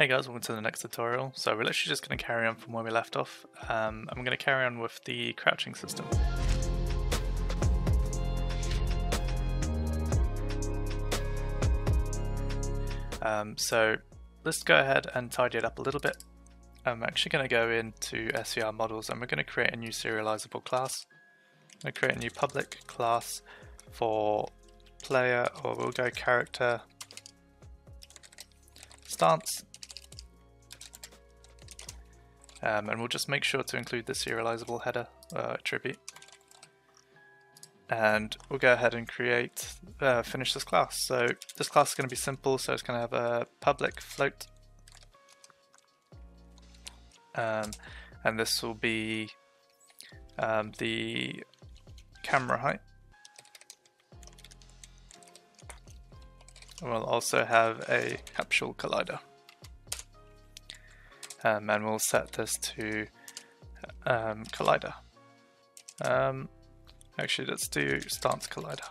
Hey guys, welcome to the next tutorial. So we're literally just going to carry on from where we left off. Um, I'm going to carry on with the crouching system. Um, so let's go ahead and tidy it up a little bit. I'm actually going to go into SVR models and we're going to create a new serializable class. I'm going to create a new public class for player, or we'll go character stance um, and we'll just make sure to include the serializable header uh, attribute. And we'll go ahead and create, uh, finish this class. So this class is going to be simple, so it's going to have a public float. Um, and this will be um, the camera height. And We'll also have a capsule collider um, and we'll set this to um, collider. Um, actually, let's do stance collider.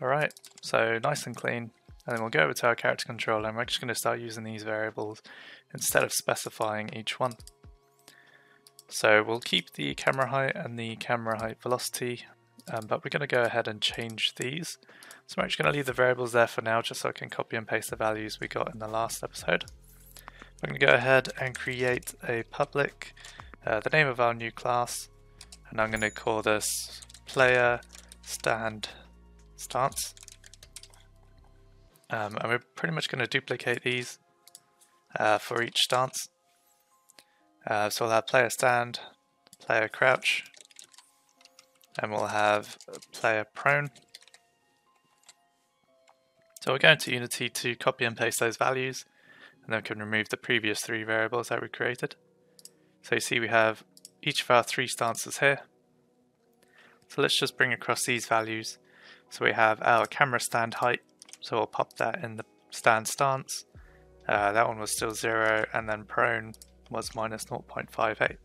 Alright, so nice and clean. And then we'll go over to our character controller and we're just going to start using these variables instead of specifying each one. So we'll keep the camera height and the camera height velocity, um, but we're going to go ahead and change these. So I'm actually going to leave the variables there for now just so I can copy and paste the values we got in the last episode. I'm going to go ahead and create a public, uh, the name of our new class, and I'm going to call this player stand stance. Um, and we're pretty much going to duplicate these uh, for each stance. Uh, so we'll have player stand, player crouch, and we'll have player prone. So we're going to Unity to copy and paste those values, and then we can remove the previous three variables that we created. So you see we have each of our three stances here. So let's just bring across these values. So we have our camera stand height, so we'll pop that in the stand stance. Uh, that one was still 0, and then prone was minus 0.58.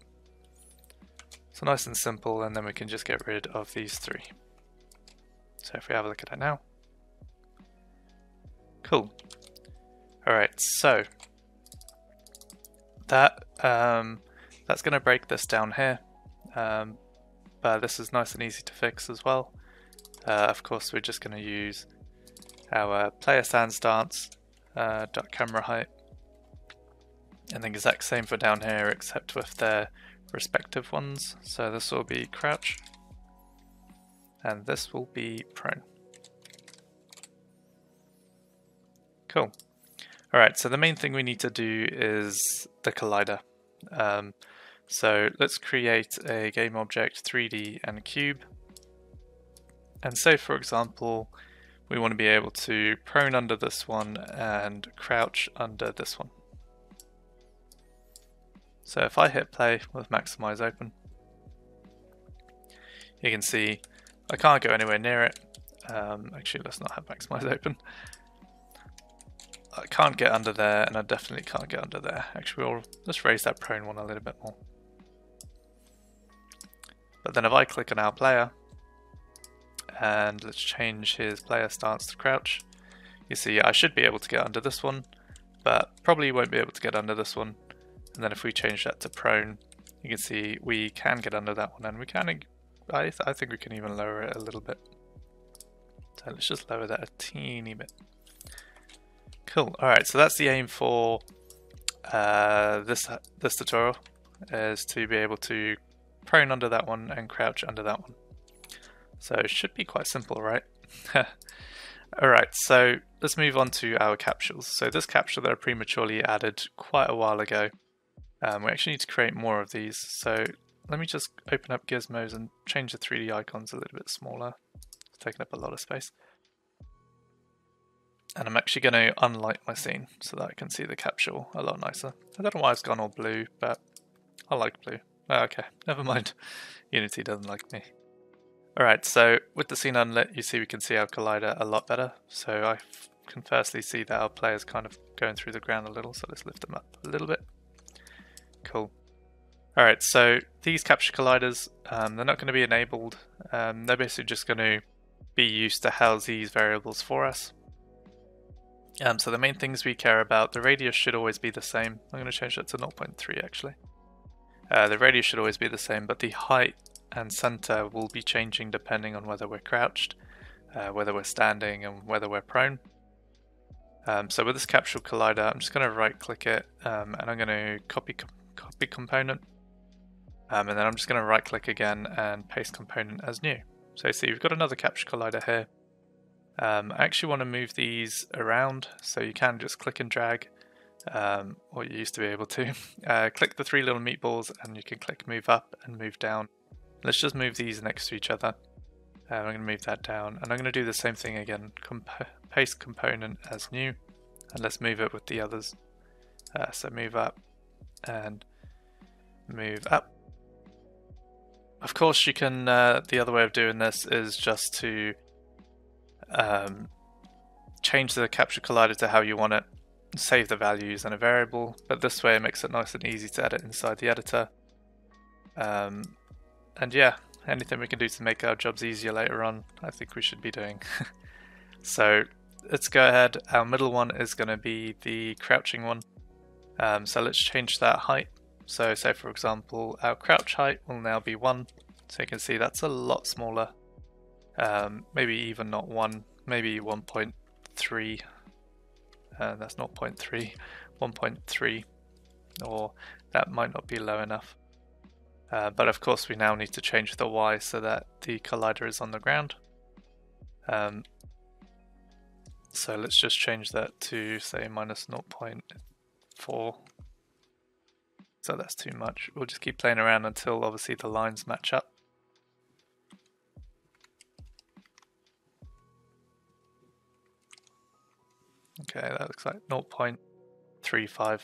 So nice and simple, and then we can just get rid of these three. So if we have a look at that now, Cool. Alright, so that um, that's going to break this down here. Um, but this is nice and easy to fix as well. Uh, of course, we're just going to use our player stance uh, dot camera height, and the exact same for down here, except with their respective ones. So this will be crouch, and this will be prone. Cool. Alright, so the main thing we need to do is the collider. Um, so let's create a game object 3D and cube. And say for example, we want to be able to prone under this one and crouch under this one. So if I hit play with maximize open, you can see I can't go anywhere near it. Um, actually, let's not have maximize open. I can't get under there, and I definitely can't get under there. Actually, we'll let's raise that prone one a little bit more. But then if I click on our player, and let's change his player stance to crouch, you see I should be able to get under this one, but probably won't be able to get under this one. And then if we change that to prone, you can see we can get under that one, and we can, I, th I think we can even lower it a little bit. So let's just lower that a teeny bit. Cool. All right. So that's the aim for uh, this this tutorial is to be able to prone under that one and crouch under that one. So it should be quite simple, right? Alright, so let's move on to our capsules. So this capsule that I prematurely added quite a while ago, um, we actually need to create more of these. So let me just open up gizmos and change the 3D icons a little bit smaller. It's taking up a lot of space. And I'm actually going to unlight my scene so that I can see the capsule a lot nicer. I don't know why it's gone all blue, but I like blue. Oh, okay, never mind. Unity doesn't like me. Alright, so with the scene unlit, you see we can see our collider a lot better. So I can firstly see that our player's kind of going through the ground a little, so let's lift them up a little bit. Cool. Alright, so these capsule colliders, um, they're not going to be enabled. Um, they're basically just going to be used to house these variables for us Um, so the main things we care about, the radius should always be the same. I'm going to change that to 0.3 actually. Uh, the radius should always be the same, but the height and center will be changing depending on whether we're crouched, uh, whether we're standing, and whether we're prone. Um, so with this capsule collider, I'm just going to right click it um, and I'm going to copy copy component. Um, and then I'm just going to right click again and paste component as new. So see, we've got another capsule collider here. Um, I actually want to move these around, so you can just click and drag, um, or you used to be able to. Uh, click the three little meatballs and you can click move up and move down. Let's just move these next to each other. Uh, I'm going to move that down, and I'm going to do the same thing again. Comp paste component as new, and let's move it with the others. Uh, so move up and move up. Of course, you can. Uh, the other way of doing this is just to um, change the capsule collider to how you want it, save the values in a variable, but this way it makes it nice and easy to edit inside the editor. Um, and yeah, anything we can do to make our jobs easier later on, I think we should be doing. so let's go ahead. Our middle one is going to be the crouching one. Um, so let's change that height. So say for example, our crouch height will now be 1. So you can see that's a lot smaller um, maybe even not 1, maybe 1.3, uh, that's not 0.3, 1.3, or that might not be low enough. Uh, but of course we now need to change the Y so that the collider is on the ground. Um, so let's just change that to say minus 0.4. So that's too much. We'll just keep playing around until obviously the lines match up. Okay, that looks like 0.35.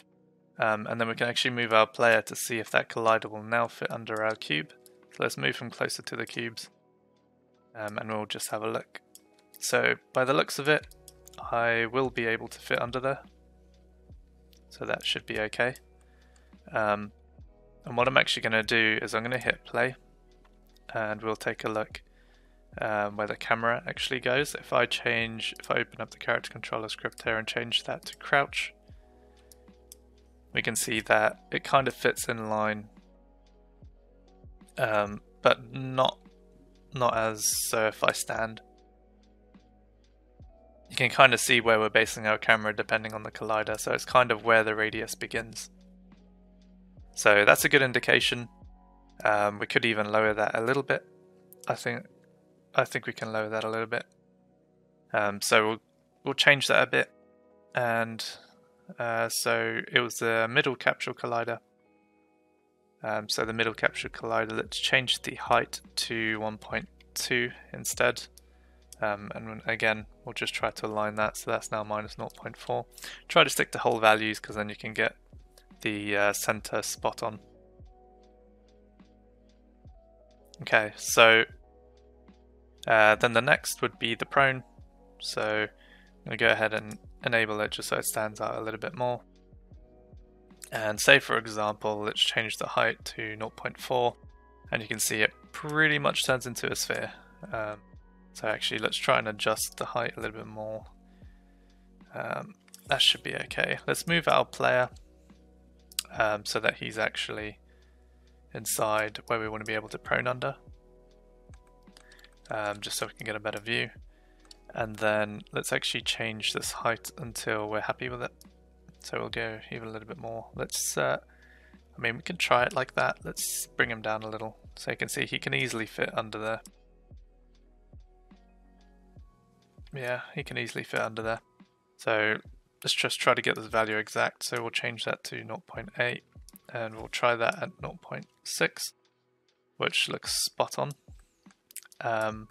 Um, and then we can actually move our player to see if that collider will now fit under our cube. So let's move from closer to the cubes. Um, and we'll just have a look. So by the looks of it, I will be able to fit under there. So that should be okay. Um, and what I'm actually going to do is I'm going to hit play and we'll take a look um, where the camera actually goes. If I change, if I open up the character controller script here and change that to crouch, we can see that it kind of fits in line, um, but not not as so if I stand. You can kind of see where we're basing our camera depending on the collider, so it's kind of where the radius begins. So that's a good indication. Um, we could even lower that a little bit. I think I think we can lower that a little bit. Um, so we'll, we'll change that a bit. And uh, so it was the middle capsule collider. Um, so the middle capsule collider, let's change the height to 1.2 instead. Um, and again, we'll just try to align that. So that's now minus 0.4. Try to stick to whole values because then you can get the uh, center spot on. Okay, so uh, then the next would be the prone. So I'm going to go ahead and enable it just so it stands out a little bit more. And say for example, let's change the height to 0.4 and you can see it pretty much turns into a sphere. Um, so actually let's try and adjust the height a little bit more. Um, that should be okay. Let's move our player um, so that he's actually inside where we want to be able to prone under um, just so we can get a better view. And then let's actually change this height until we're happy with it. So we'll go even a little bit more. Let's, uh, I mean, we can try it like that. Let's bring him down a little so you can see he can easily fit under there. Yeah, he can easily fit under there. So let's just try to get this value exact. So we'll change that to 0.8 and we'll try that at 0.6, which looks spot on. Um,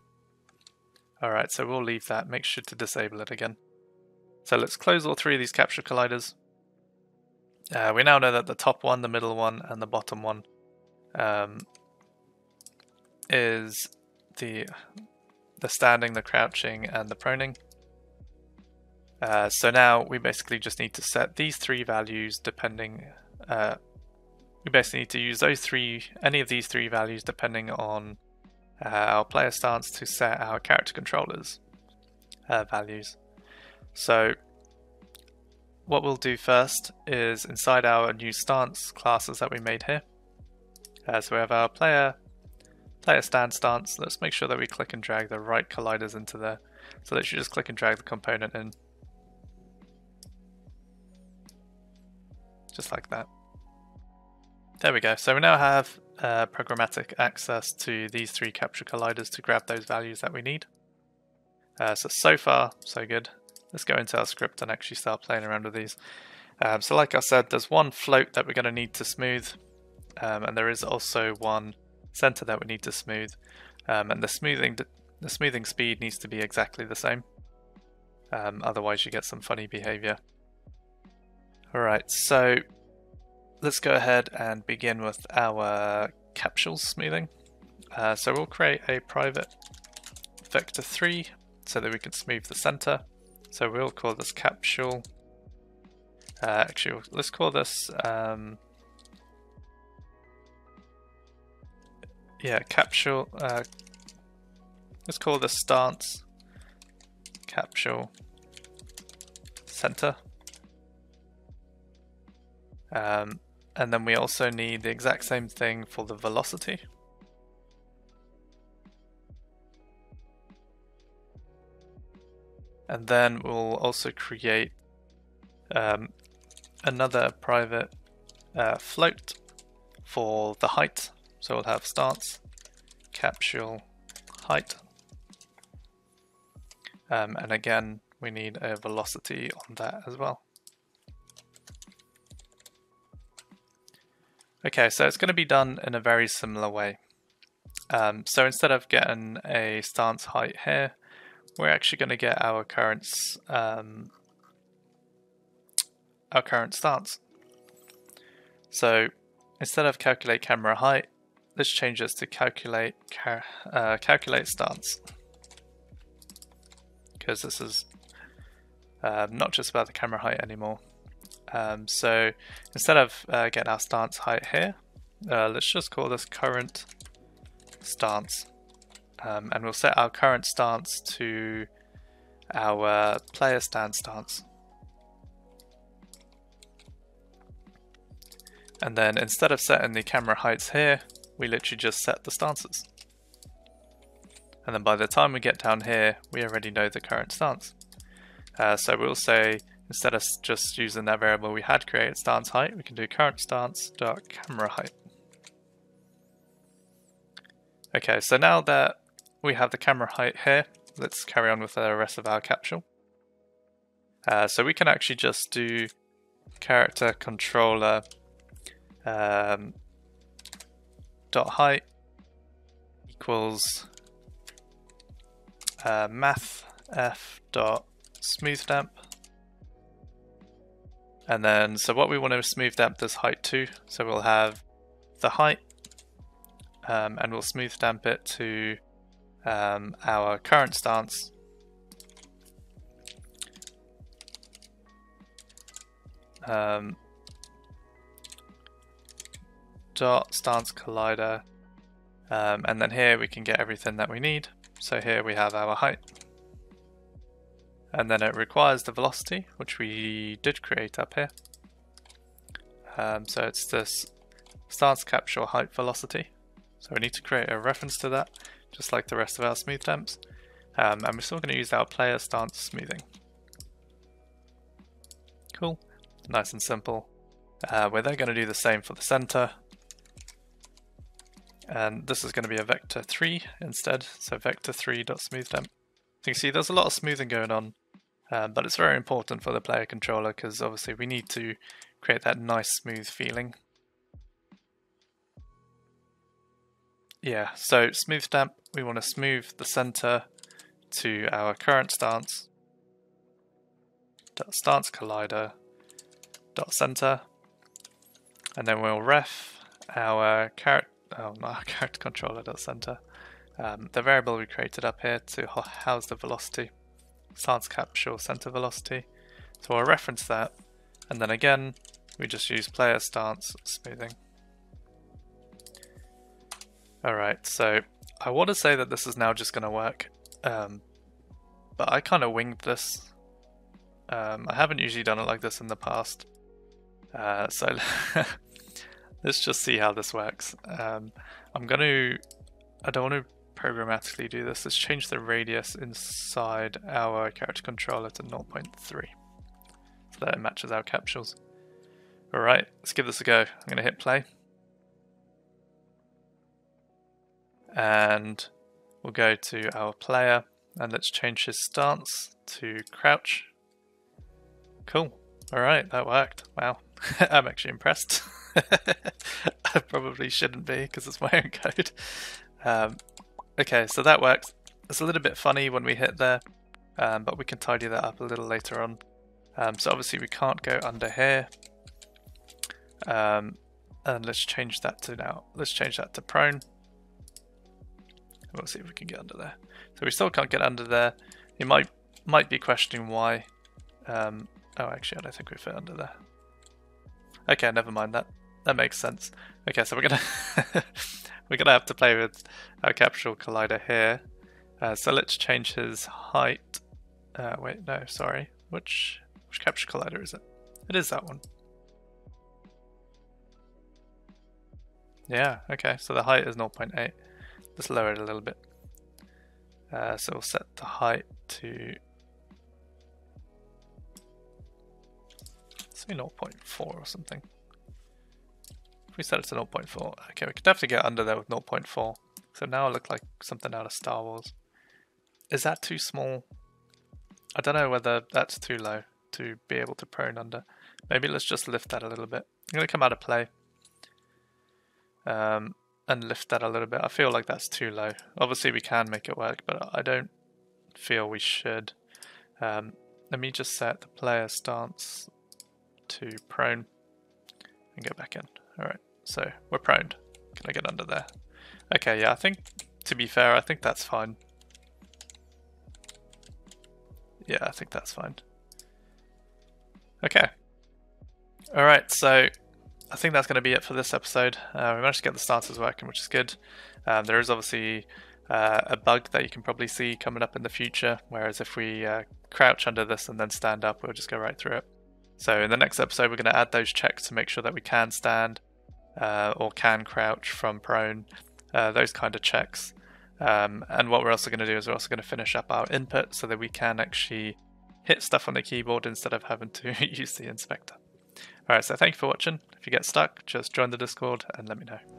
Alright, so we'll leave that. Make sure to disable it again. So let's close all three of these capsule colliders. Uh, we now know that the top one, the middle one, and the bottom one um, is the the standing, the crouching, and the proning. Uh, so now we basically just need to set these three values depending. Uh, we basically need to use those three, any of these three values depending on uh, our player stance to set our character controllers uh, values. So what we'll do first is inside our new stance classes that we made here. Uh, so we have our player, player stand stance. Let's make sure that we click and drag the right colliders into there. So let's just click and drag the component in. Just like that. There we go. So we now have uh, programmatic access to these three capsule colliders to grab those values that we need. Uh, so, so far, so good. Let's go into our script and actually start playing around with these. Um, so like I said, there's one float that we're going to need to smooth, um, and there is also one center that we need to smooth, um, and the smoothing the smoothing speed needs to be exactly the same. Um, otherwise you get some funny behavior. Alright, so let's go ahead and begin with our capsule smoothing. Uh, so we'll create a private vector 3 so that we can smooth the center. So we'll call this capsule. Uh, actually, let's call this um, yeah capsule. Uh, let's call this stance capsule center. Um, and then we also need the exact same thing for the velocity. And then we'll also create um, another private uh, float for the height. So we'll have stance capsule, height. Um, and again, we need a velocity on that as well. Okay, so it's going to be done in a very similar way. Um, so instead of getting a stance height here, we're actually going to get our current um, our current stance. So instead of calculate camera height, let's change this to calculate uh, calculate stance because this is um, not just about the camera height anymore. Um, so instead of uh, getting our stance height here, uh, let's just call this current stance. Um, and we'll set our current stance to our player stand stance. And then instead of setting the camera heights here, we literally just set the stances. And then by the time we get down here, we already know the current stance. Uh, so we'll say, instead of just using that variable we had created stance height, we can do current stance dot camera height. Okay, so now that we have the camera height here. Let's carry on with the rest of our capsule. Uh, so we can actually just do character controller um, dot height equals uh, math f dot smooth damp and then so what we want to smooth damp this height to so we'll have the height um, and we'll smooth damp it to um, our current stance. Um, dot stance collider. Um, and then here we can get everything that we need. So here we have our height and then it requires the velocity which we did create up here um, so it's this stance capsule height velocity so we need to create a reference to that just like the rest of our smooth damps. Um, and we're still going to use our player stance smoothing. Cool, nice and simple. Uh, we're then going to do the same for the center. And this is going to be a vector 3 instead, so vector 3.smoothDamp. So you can see there's a lot of smoothing going on, um, but it's very important for the player controller because obviously we need to create that nice smooth feeling. Yeah, so smooth damp, we want to smooth the center to our current stance. Dot stance collider dot center, and then we'll ref our character, oh, not character controller dot center, um, the variable we created up here to house the velocity, stance capsule center velocity. So I'll reference that, and then again we just use player stance smoothing. Alright, so I want to say that this is now just going to work, um, but I kind of winged this. Um, I haven't usually done it like this in the past. Uh, so let's just see how this works. Um, I'm going to, I don't want to programmatically do this. Let's change the radius inside our character controller to 0.3 so that it matches our capsules. Alright, let's give this a go. I'm going to hit play. And we'll go to our player and let's change his stance to crouch. Cool. Alright, that worked. Wow. I'm actually impressed. I probably shouldn't be because it's my own code. Um, okay, so that works. It's a little bit funny when we hit there, um, but we can tidy that up a little later on. Um, so obviously we can't go under here. Um, and let's change that to now. Let's change that to prone. We'll see if we can get under there. So we still can't get under there. You might might be questioning why. Um, oh, actually, I don't think we fit under there. Okay, never mind that. That makes sense. Okay, so we're gonna we're gonna have to play with our capsule collider here. Uh, so let's change his height. Uh, wait, no, sorry. Which which capsule collider is it? It is that one. Yeah, okay, so the height is 0.8. Let's lower it a little bit. Uh, so we'll set the height to say 0.4 or something. We set it to 0.4, okay, we could definitely get under there with 0.4. So now it look like something out of Star Wars. Is that too small? I don't know whether that's too low to be able to prone under. Maybe let's just lift that a little bit. I'm going to come out of play. Um, and lift that a little bit. I feel like that's too low. Obviously we can make it work, but I don't feel we should. Um, let me just set the player stance to prone and go back in. Alright, so we're prone. Can I get under there? Okay, yeah, I think, to be fair, I think that's fine. Yeah, I think that's fine. Okay. Alright, so I think that's going to be it for this episode. Uh, we managed to get the starters working, which is good. Um, there is obviously uh, a bug that you can probably see coming up in the future, whereas if we uh, crouch under this and then stand up, we'll just go right through it. So in the next episode, we're going to add those checks to make sure that we can stand uh, or can crouch from prone, uh, those kind of checks. Um, and what we're also going to do is we're also going to finish up our input so that we can actually hit stuff on the keyboard instead of having to use the inspector. Alright, so thank you for watching. If you get stuck, just join the Discord and let me know.